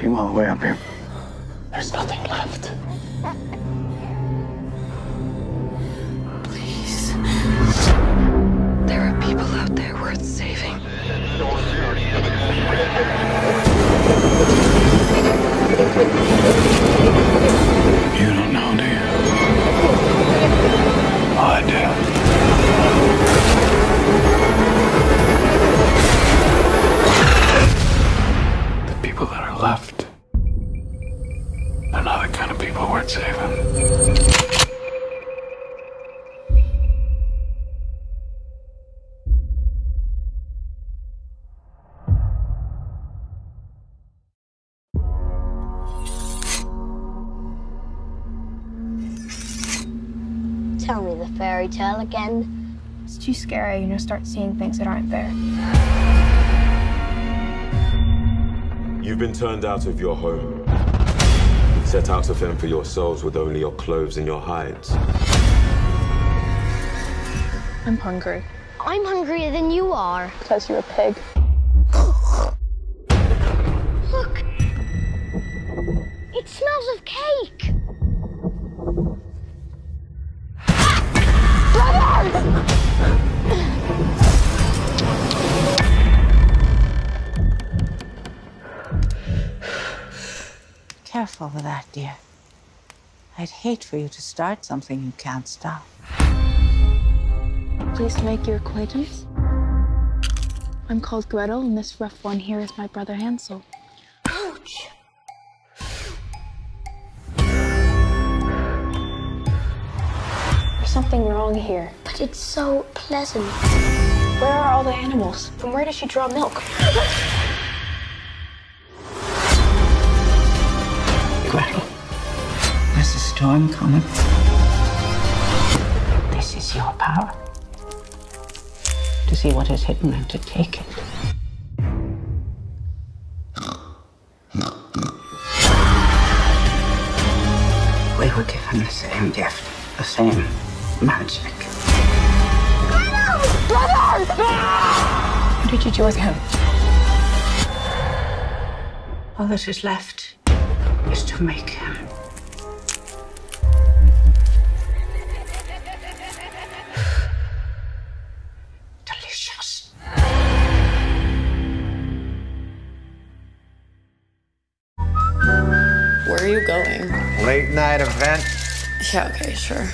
don't know why you came left, they're not the kind of people worth saving. Tell me the fairy tale again. It's too scary, you know, start seeing things that aren't there. You've been turned out of your home. Set out to fend for yourselves with only your clothes and your hides. I'm hungry. I'm hungrier than you are. Because you're a pig. Careful with that, dear. I'd hate for you to start something you can't stop. Please make your acquaintance. I'm called Gretel, and this rough one here is my brother Hansel. Ouch! There's something wrong here. But it's so pleasant. Where are all the animals? From where does she draw milk? a coming. This is your power. To see what is hidden and to take it. We were given the same gift, the same magic. What did you do with him? All that is left is to make you going? Late night event. Yeah, okay, sure.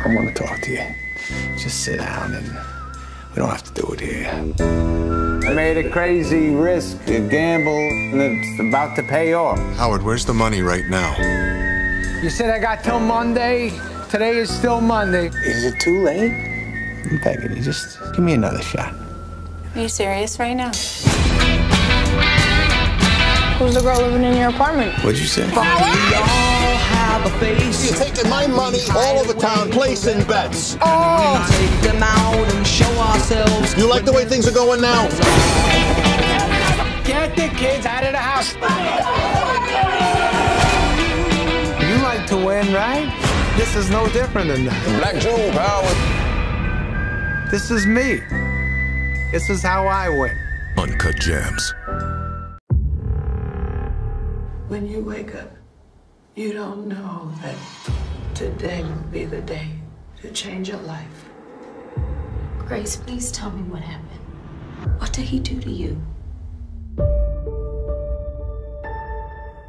I want to talk to you. Just sit down and we don't have to do it here. I made a crazy risk, a gamble, and it's about to pay off. Howard, where's the money right now? You said I got till Monday. Today is still Monday. Is it too late? I'm begging you, just give me another shot. Are you serious right now? Who's the girl living in your apartment? What'd you say? We all have a face. You're taking my money all over town, placing bets. Oh. Take them out and show ourselves. You like the way things are going now? Get the kids out of the house. You like to win. Right? This is no different than that. Black Jewel power. This is me. This is how I win. Uncut Gems. When you wake up, you don't know that today will be the day to change your life. Grace, please tell me what happened. What did he do to you?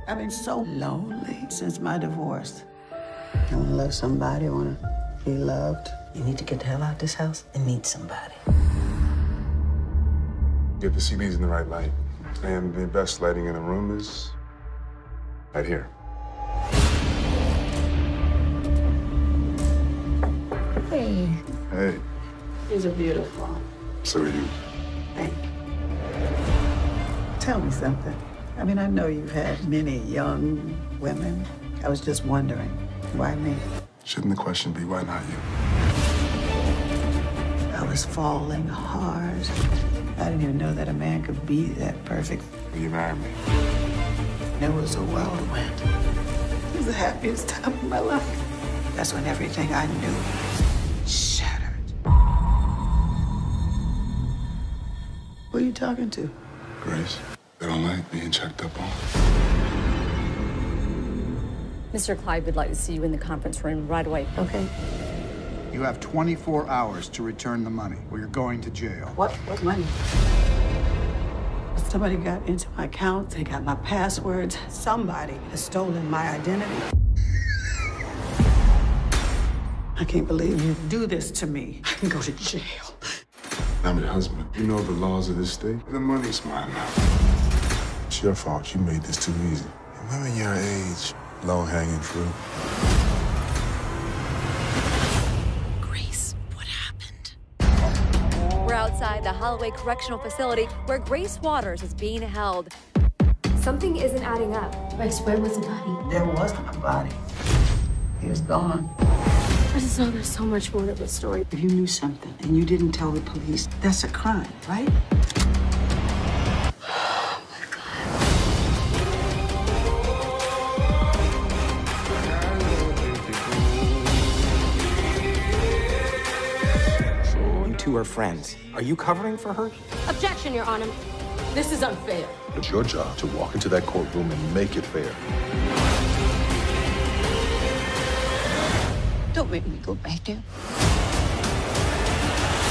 I've been so lonely since my divorce. I want to love somebody, I want to be loved. You need to get the hell out of this house and meet somebody. Get the CDs in the right light. And the best lighting in the room is right here. Hey. Hey, These are beautiful. so are you. Thank you. Tell me something. I mean, I know you've had many young women. I was just wondering, why me? Shouldn't the question be why not you? I was falling hard. I didn't even know that a man could be that perfect. Will you marry me? It was a whirlwind. It was the happiest time of my life. That's when everything I knew shattered. Who are you talking to? Grace, they don't like being checked up on. Mr. Clyde would like to see you in the conference room right away. Okay. You have 24 hours to return the money, or you're going to jail. What? What money? Somebody got into my account. They got my passwords. Somebody has stolen my identity. I can't believe you do this to me. I can go to jail. I'm your husband. You know the laws of this state. The money's mine now. It's your fault. You made this too easy. Women your age, low-hanging fruit. Outside the Holloway Correctional Facility where Grace Waters is being held. Something isn't adding up. Grace, where was the body? There wasn't a body. He was gone. I just know there's so much more to the story. If you knew something and you didn't tell the police, that's a crime, right? You are friends. Are you covering for her? Objection, Your Honor. This is unfair. It's your job to walk into that courtroom and make it fair. Don't make me go back there.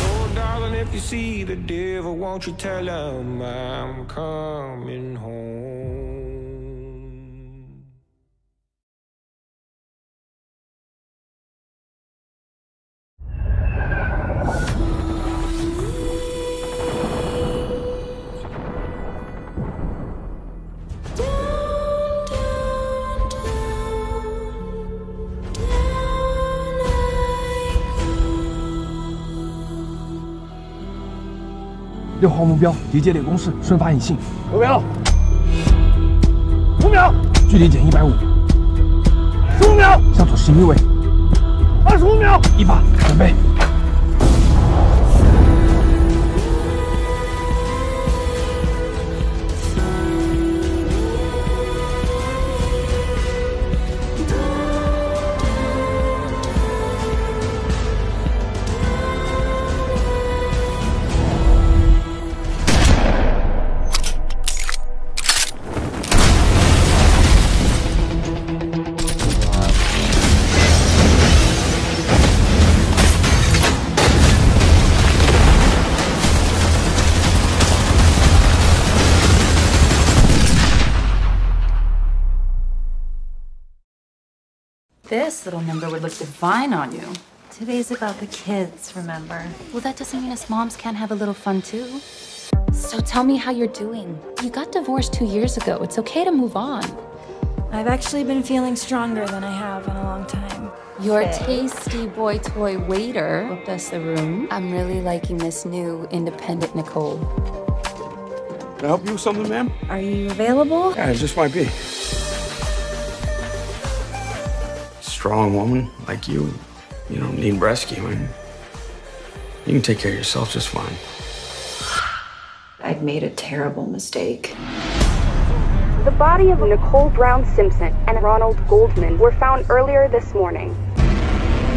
Oh, darling, if you see the devil, won't you tell him I'm coming home? "六号目标敌接列攻势，顺发引信。六秒，五秒，距离减一百五，十五秒，向左十一位，二十五秒，一发，准备。This little number would look divine on you. Today's about the kids, remember? Well, that doesn't mean us moms can't have a little fun too. So tell me how you're doing. You got divorced two years ago. It's okay to move on. I've actually been feeling stronger than I have in a long time. Your tasty boy toy waiter booked us the room. I'm really liking this new independent Nicole. Can I help you with something, ma'am? Are you available? Yeah, it just might be. Strong woman like you, you don't need rescuing. You can take care of yourself just fine. I'd made a terrible mistake. The body of Nicole Brown Simpson and Ronald Goldman were found earlier this morning.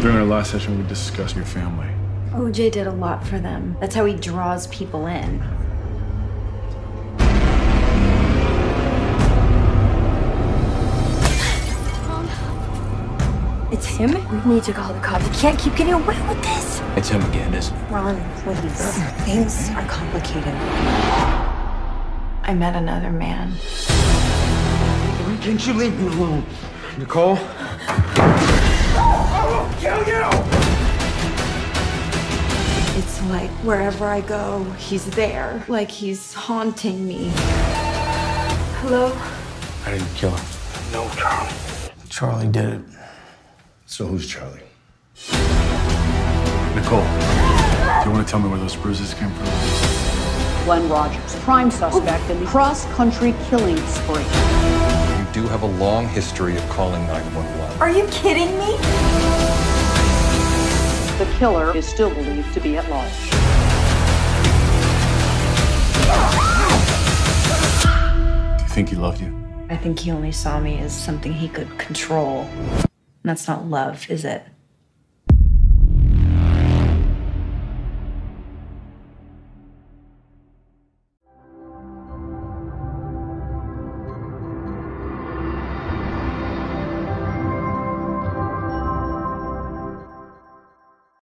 During our last session, we discussed your family. OJ did a lot for them. That's how he draws people in. It's him? We need to call the cops. We can't keep getting away with this. It's him again, isn't it? Ron, please. Things are complicated. I met another man. Why can't you leave me alone? Nicole? kill you! It's like wherever I go, he's there. Like he's haunting me. Hello? I didn't kill him. No, Charlie. Charlie did it. So who's Charlie? Nicole, do you want to tell me where those bruises came from? Glen Rogers, prime suspect in the cross-country killing spree. You do have a long history of calling 911. Are you kidding me? The killer is still believed to be at large. Do you think he loved you? I think he only saw me as something he could control. That's not love, is it?